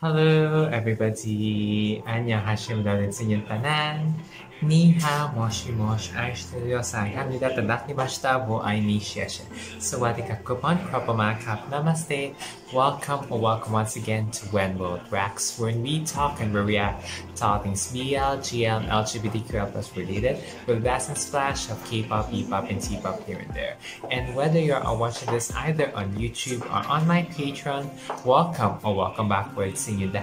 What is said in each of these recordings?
Hello everybody! 안녕하십니까 Tanan. Ni hao moshi mosh aishiteru yosai hamnida tadakimashita wo aini shieshe. Sawadi kakupon kropoma kap namaste. Welcome or welcome once again to When Willot Reacts, where we talk and we react to all things BL, GL, LGBTQL plus related, with vast and splash of K-pop, E-pop, and T-pop here and there. And whether you're watching this either on YouTube or on my Patreon, welcome or welcome back with Singing the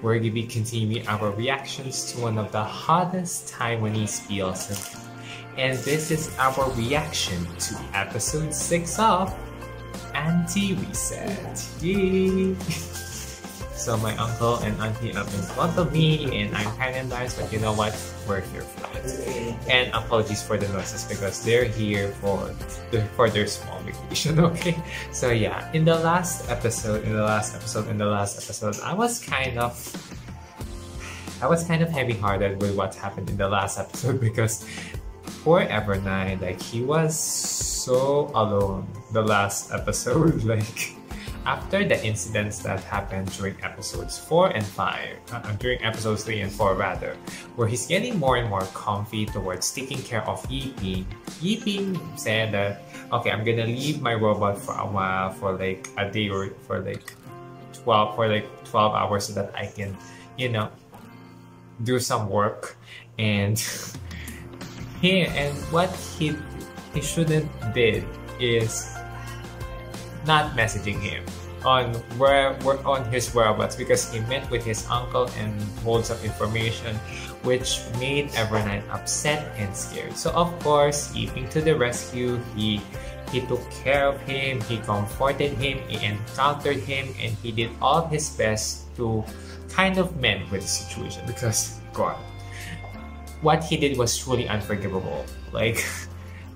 Hat, where we be continuing our reactions to one of the hottest Taiwanese BLs. And this is our reaction to episode 6 of anti-reset. Yay! so my uncle and auntie are in front of me and I'm kind of embarrassed, but you know what? We're here for it. And apologies for the noises because they're here for for their small vacation, okay? So yeah, in the last episode, in the last episode, in the last episode, I was kind of I was kind of heavy-hearted with what happened in the last episode because poor Evernight, like he was so alone the last episode. Like after the incidents that happened during episodes 4 and 5, uh, uh, during episodes 3 and 4 rather, where he's getting more and more comfy towards taking care of Yiping, Yiping said that, okay, I'm gonna leave my robot for a while, for like a day or for like 12, for like 12 hours so that I can, you know, do some work. And he and what he he shouldn't did is not messaging him on where on his whereabouts because he met with his uncle and holds some information which made Evernight upset and scared. So of course, Yiping to the rescue, he he took care of him, he comforted him, he encountered him, and he did all his best to kind of mend with the situation because God, what he did was truly unforgivable. Like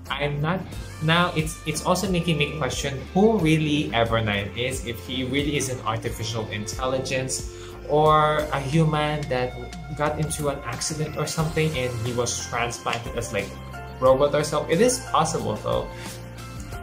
I'm not now it's it's also making me question who really Evernight is if he really is an artificial intelligence or a human that got into an accident or something and he was transplanted as like robot or so. It is possible though.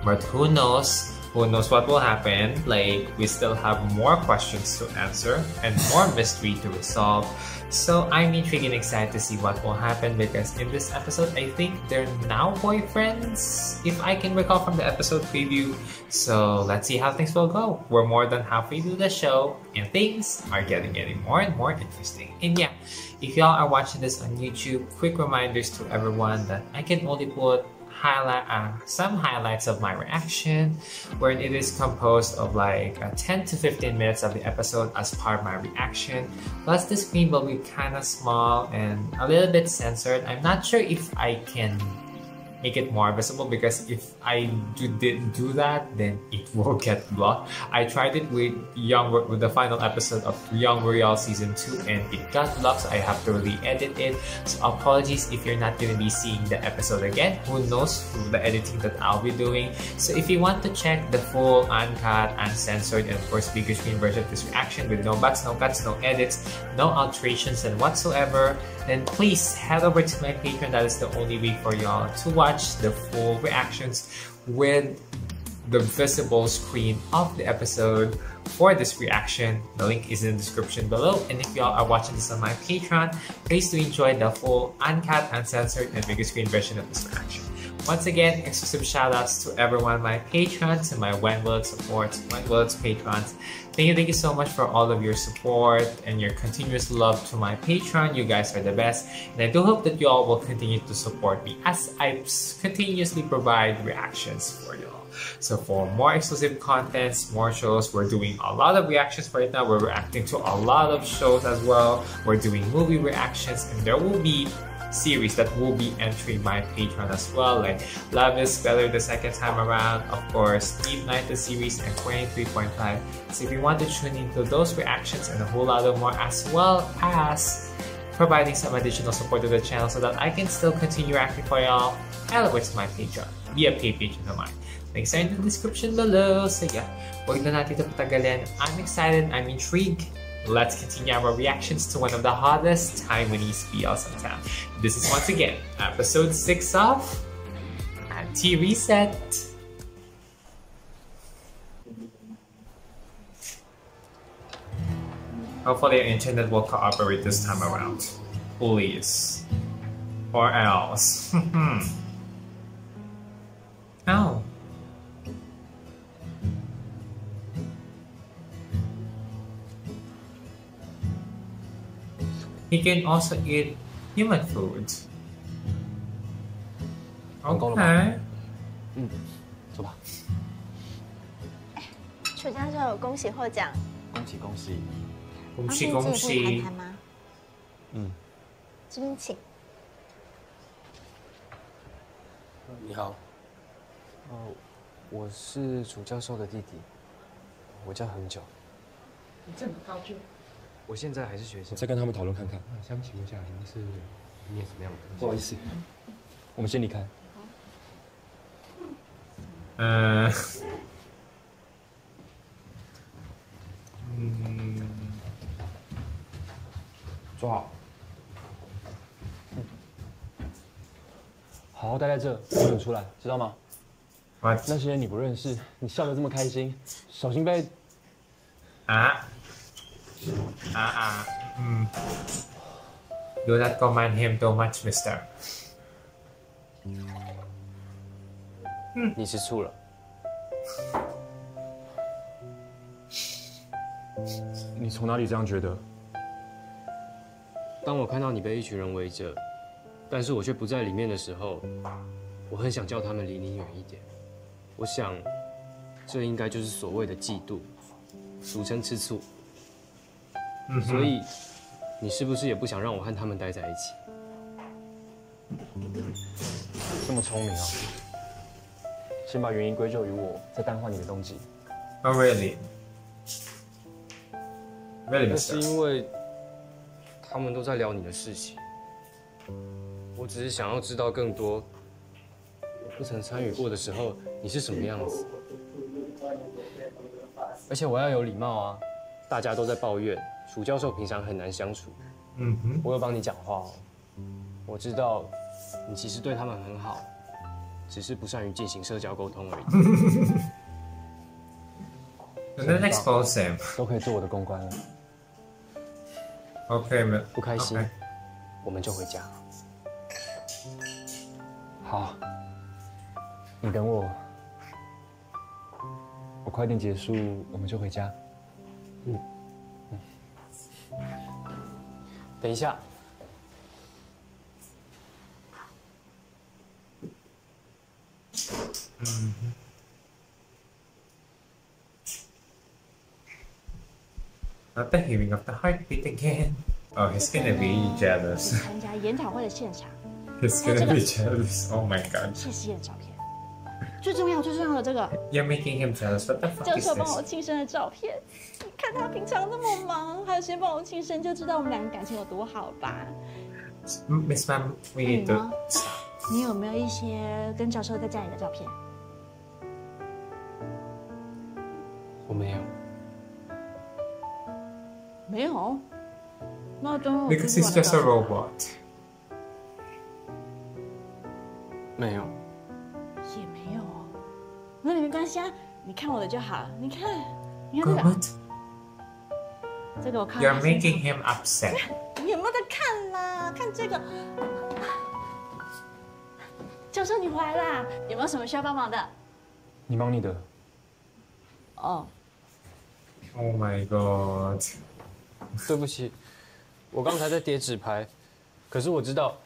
But who knows? Who knows what will happen? Like we still have more questions to answer and more mystery to resolve. So I'm intrigued and excited to see what will happen because in this episode, I think they're now boyfriends, if I can recall from the episode preview. So let's see how things will go. We're more than halfway through the show and things are getting getting more and more interesting. And yeah, if y'all are watching this on YouTube, quick reminders to everyone that I can only put highlight uh, some highlights of my reaction where it is composed of like uh, 10 to 15 minutes of the episode as part of my reaction. Plus the screen will be kind of small and a little bit censored. I'm not sure if i can make it more visible because if I do, did do that, then it will get blocked. I tried it with Young with the final episode of Young Royale season two, and it got blocked. So I have to re-edit it. So apologies if you're not gonna be seeing the episode again. Who knows the editing that I'll be doing. So if you want to check the full uncut, uncensored, and of course bigger screen version of this reaction with no buts, no cuts, no edits, no alterations, and whatsoever, then please head over to my Patreon. That is the only way for y'all to watch the full reactions with the visible screen of the episode for this reaction. The link is in the description below. And if y'all are watching this on my Patreon, please do enjoy the full uncut, uncensored, and bigger screen version of this reaction. Once again, exclusive shoutouts to everyone, my patrons and my Wenworld supports, Wenworld's patrons. Thank you, thank you so much for all of your support and your continuous love to my Patreon. You guys are the best. And I do hope that you all will continue to support me as I continuously provide reactions for you all. So for more exclusive contents, more shows, we're doing a lot of reactions right now. We're reacting to a lot of shows as well. We're doing movie reactions and there will be series that will be entering my Patreon as well, like Love is Better the second time around, of course, Deep Night the series, and 23.5. So if you want to tune into those reactions and a whole lot of more, as well as providing some additional support to the channel so that I can still continue acting for y'all, over to my Patreon. Be a paid patron of mine. Links are in the description below. So yeah, wag na natin ito patagalin. I'm excited, I'm intrigued, Let's continue our reactions to one of the hottest Taiwanese BLs in town. This is once again episode 6 of Anti Reset. Hopefully our internet will cooperate this time around. Please. Or else. Hmm. oh. He can also eat human food. 成功了吗 Okay. 嗯，走吧。楚教授，恭喜获奖。恭喜恭喜。恭方喜恭便进一步喜谈！谈吗？嗯，这边请。你好。哦，我是楚教授的弟弟，我叫恒久。你这么高就。我现在还是学生。再跟他们讨论看看。那想请问一下，您是念什么样的？不好意思，我们先离开。呃，嗯，坐好。好好待在这，不准出来，知道吗？我那些人你不认识，你笑得这么开心，小心被……啊啊啊，嗯，Do not command him too much, Mister. 你吃醋了？你从哪里这样觉得？当我看到你被一群人围着，但是我却不在里面的时候，我很想叫他们离你远一点。我想，这应该就是所谓的嫉妒，俗称吃醋。嗯所以，你是不是也不想让我和他们待在一起？这么聪明啊！先把原因归咎于我，再淡化你的动机。Oh, really? Really, 那是?因为他们都在聊你的事情，我只是想要知道更多。我不曾参与过的时候，你是什么样子？而且我要有礼貌啊！大家都在抱怨，楚教授平常很难相处。嗯哼。我有帮你讲话哦，我知道你其实对他们很好，只是不善于进行社交沟通而已。Then expose him. 都可以做我的公关了。Mi- 不开心 Okay. 我们就回家。好，你等我，我快点结束，我们就回家。等一下， Not the hearing of the heartbeat again. Oh, he's gonna be jealous. 参加研讨会的现场， He's gonna be jealous. Oh my god. 谢师宴的照片。 最重要、最重要的这个，You're making him jealous. What the fuck 教授帮我?庆生的照片。你看他平常那么忙，还有时间帮我庆生，就知道我们两个感情有多好吧？Miss Ma'am, we need？你有没有一些跟教授在家里的照片？我没有。没有。那等我 because 出 he's 去玩的 just a robot. 没有，也没有哦。那你没关系啊，你看我的就好。你看，你看这个?这个我看 You're making him upset. 你有没有在看啦？看这个。教授，你回来啦？有没有什么需要帮忙的？你忙你的，哦，Oh my god. 对不起，我刚才在叠纸牌，可是我知道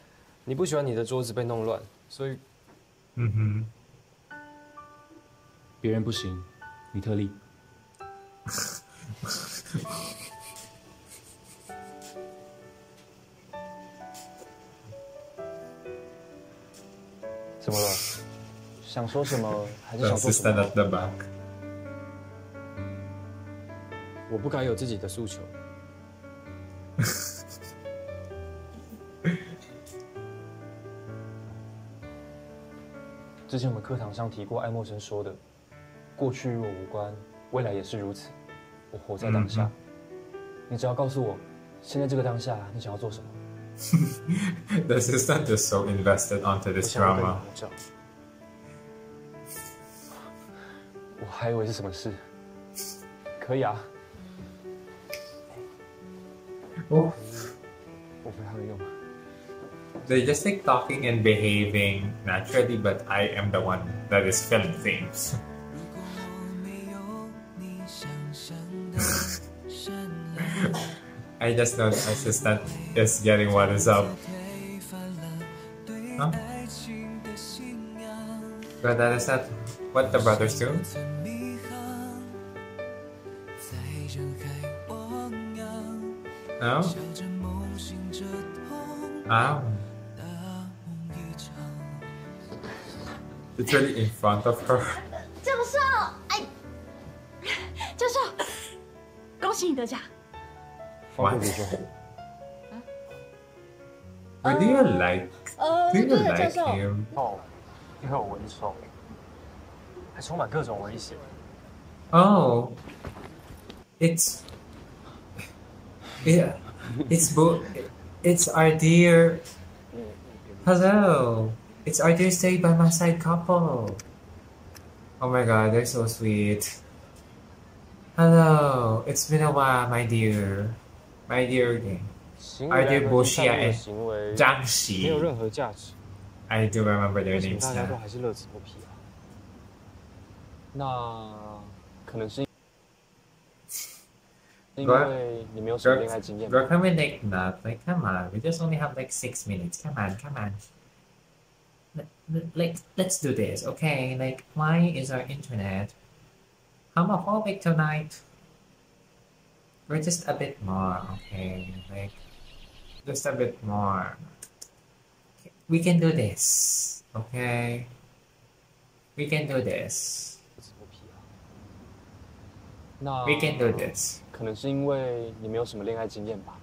你不喜欢你的桌子被弄乱，所以 Mm-hmm. 别人不行，你特例。怎么了？想说什么还是想做什么？at the back. 我不该有自己的诉求。之前我们课堂上提过爱默生说的：“过去与我无关，未来也是如此。我活在当下。你只要告诉我，现在这个当下你想要做什么。 The assistant is so invested onto 我 this 想要跟你 drama. 合照。我还以为是什么事。可以啊， Oh, 我非常有用。 they just like talking and behaving naturally, but I am the one that is filling things. I just know the assistant is getting what is up. Huh? But that is not what the brothers do. No? Ah. It's really in front of her. 教授，哎，教授，恭喜你得奖。 方慧姐姐， Or do you like 呃， do you 对了，教 like 授， him? 哦，因为我蚊虫，还充满各种危险。 Oh. It's Yeah. It's bo it's our dear Hello. It's our dear stay by my side couple. Oh my god, they're so sweet. Hello. It's been a while, my dear. My dear 行 Are 为 they 和 bullshit 善良的 and 行为 Zhang 没有 Xi. 任何价值， I do remember their 为什么 names 大家都 now. 还是乐此不疲啊？那可能是因 Girl- 为你没有什么 Girl, 恋爱经验吧 girl, can we like not? Like, come on. We just only have like six minutes. Come on, come on. Let- let- Like, let's do this, okay? Like, why is our internet homophobic tonight? We're just a bit more, okay? Like, just a bit more. We can do this, okay? We can do this. 乐此不疲啊。那 We can do this. 可能是因为你没有什么恋爱经验吧。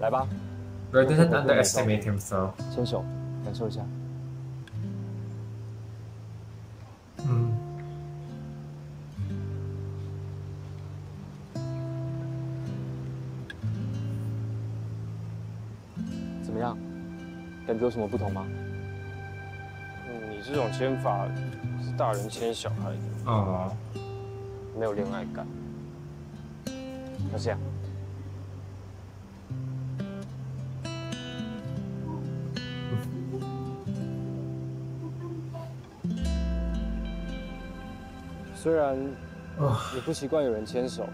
来吧， Girl, do not underestimate him, though. 牵手，感受一下。 感觉有什么不同吗？嗯，你这种牵法是大人牵小孩的，Oh. 没有恋爱感。就这样。虽然 Oh, 你不习惯有人牵手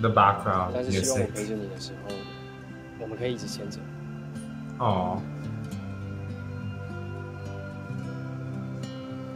，the background 但是希望我陪着你的时候，我们可以一直牵着。Oh.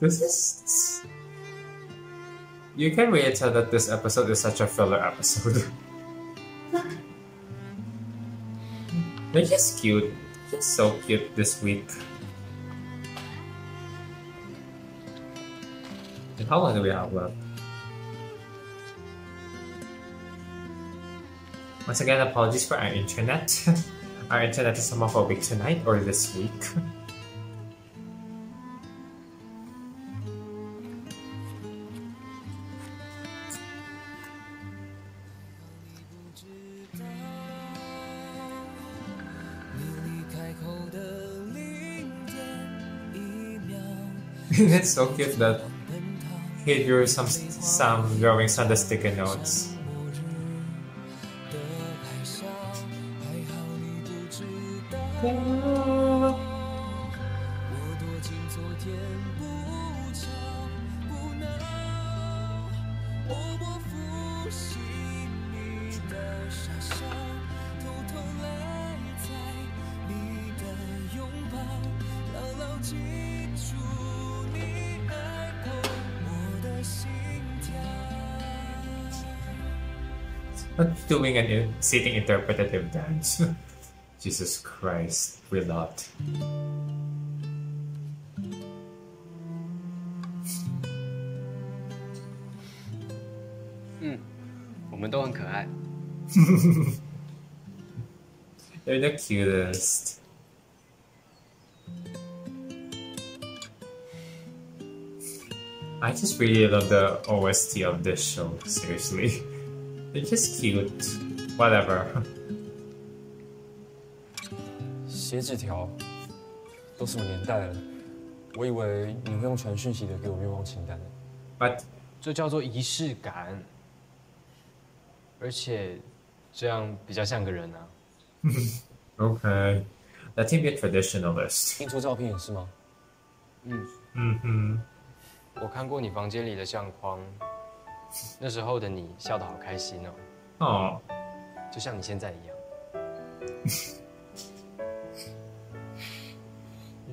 This is. You can really tell that this episode is such a filler episode. They're just cute. Just so cute this week. And how long do we have left? Once again, apologies for our internet. our internet is homophobic tonight or this week. it's so cute that he drew some some drawings on the sticky notes. Not doing an in- sitting interpretative dance. Jesus Christ, we lot. 嗯，我们都很可爱。 They're the cutest. I just really love the OST of this show, seriously. They're just cute. Whatever. 写纸条，都什么年代了？我以为你会用传讯息的给我愿望清单。 But 这叫做仪式感，而且这样比较像个人啊。 okay. Let him be a traditionalist. 印出照片也是吗？ Mm-hmm. 我看过你房间里的相框， 那时候的你笑得好开心哦，Oh. 就像你现在一样。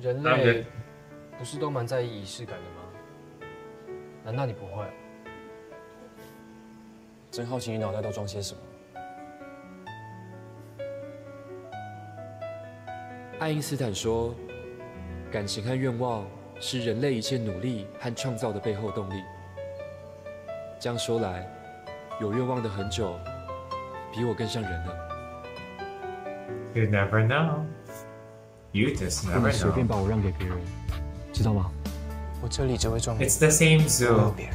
人那类不是都蛮在意仪式感的吗？难道你不会？真好奇你脑袋都装些什么。爱因斯坦说，感情和愿望是人类一切努力和创造的背后动力。这样说来，有愿望的很久，比我更像人呢。You never know. You just never 随便 know. 随便把我让给别人，知道吗？我这里只会装 It's the same zoo. 别人。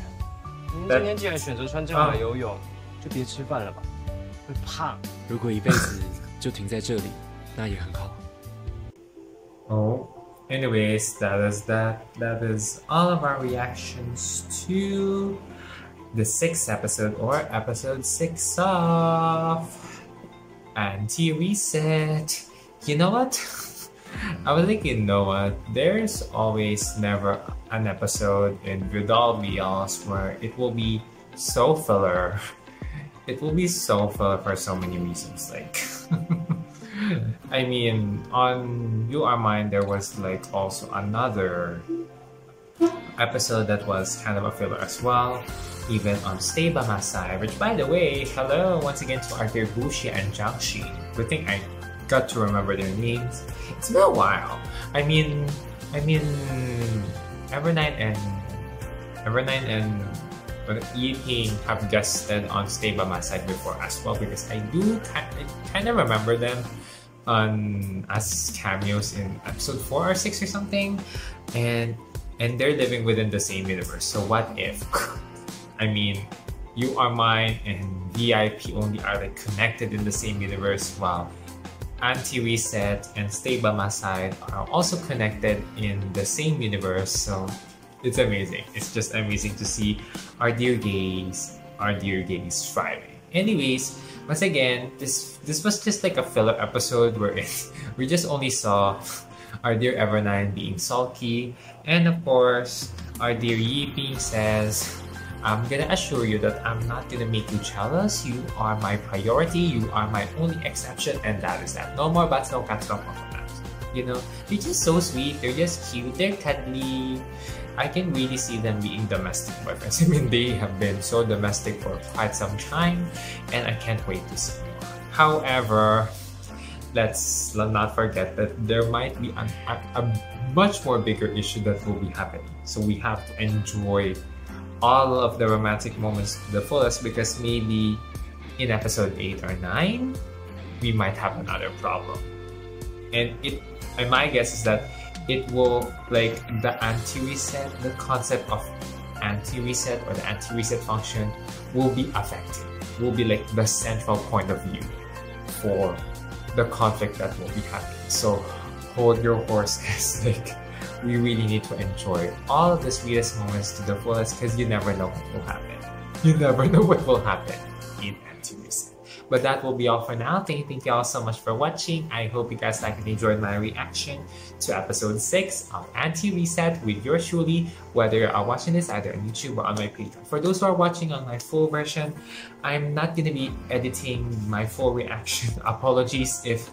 您今天既然选择穿这样来游泳，就别吃饭了吧，会胖。如果一辈子就停在这里，那也很好。Oh, anyways, that is that. That is all of our reactions to the sixth episode or episode six of Anti Reset. You know what? I was like, you know what? There's always never an episode in Vidol BLs where it will be so filler. It will be so filler for so many reasons. Like, I mean, on You Are Mine, there was like also another episode that was kind of a filler as well. Even on Stay by My Side, which by the way, hello once again to dear Bushi and Jiangxi. Good thing I got to remember their names. It's been a while. I mean, I mean, Evernight and Evernight and Yi Ping have guested on Stay by My Side before as well because I do kind, of remember them on as cameos in episode four or six or something, and and they're living within the same universe. So what if? I mean, you are mine and VIP only are like connected in the same universe, while Anti Reset and Stay by My Side are also connected in the same universe. So it's amazing. It's just amazing to see our dear gays, our dear gays thriving. Anyways, once again, this this was just like a filler episode where we just only saw our dear Evernight being sulky, and of course, our dear Yiping says, I'm gonna assure you that I'm not gonna make you jealous. You are my priority. You are my only exception, and that is that. No more bats, no cats, no coconuts. You know, they're just so sweet. They're just cute. They're cuddly. I can really see them being domestic boyfriends. I mean, they have been so domestic for quite some time, and I can't wait to see more. However, let's not forget that there might be a, a much more bigger issue that will be happening. So we have to enjoy all of the romantic moments to the fullest because maybe in episode 8 or 9 we might have another problem. And it and my guess is that it will like the anti-reset the concept of anti-reset or the anti-reset function will be affected will be like the central point of view for the conflict that will be happening. So hold your horses like we really need to enjoy all of the sweetest moments to the fullest because you never know what will happen. You never know what will happen in Anti-Reset. But that will be all for now. Thank, thank you all so much for watching. I hope you guys liked and enjoyed my reaction to episode 6 of Anti-Reset with yours truly, whether you are watching this either on YouTube or on my Patreon. For those who are watching on my full version, I'm not going to be editing my full reaction. Apologies if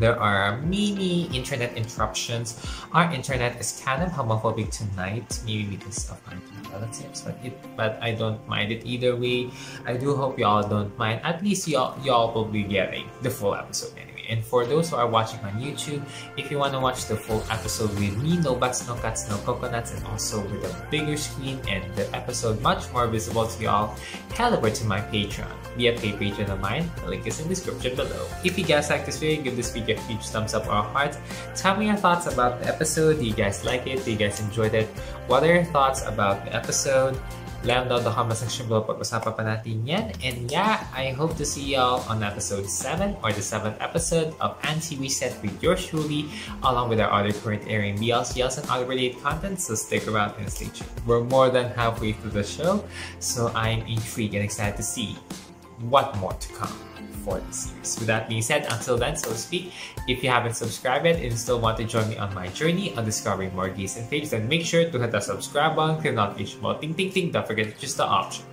there are mini internet interruptions. Our internet is kind of homophobic tonight, maybe because of my relatives, but it but I don't mind it either way. I do hope y'all don't mind. At least y'all y'all will be getting the full episode anyway. And for those who are watching on YouTube, if you want to watch the full episode with me, no bats, no cuts, no coconuts, and also with a bigger screen and the episode much more visible to y'all, head over to my Patreon. Be a pay patron of mine, the link is in the description below. If you guys like this video, give this video a huge thumbs up or a heart. Tell me your thoughts about the episode. Do you guys like it? Do you guys enjoyed it? What are your thoughts about the episode? Know in the comment section below pag-usapan pa natin yan. And yeah, I hope to see y'all on episode 7 or the 7th episode of Anti Reset with yours truly, along with our other current airing BLCLs and other related content, so stick around and stay tuned. We're more than halfway through the show, so I'm intrigued and excited to see what more to come for the series. With that being said, until then, so to speak, if you haven't subscribed yet and still want to join me on my journey on discovering more gays and then make sure to hit the subscribe button, click the notification bell, ting ting ting, don't forget to choose the option.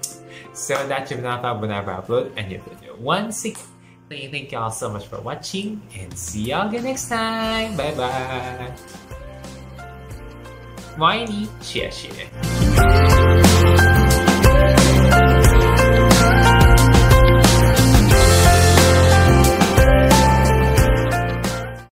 So that you'll not have whenever I upload a new video. Once again, thank you all so much for watching and see y'all again next time. Bye bye. Whiny, share share.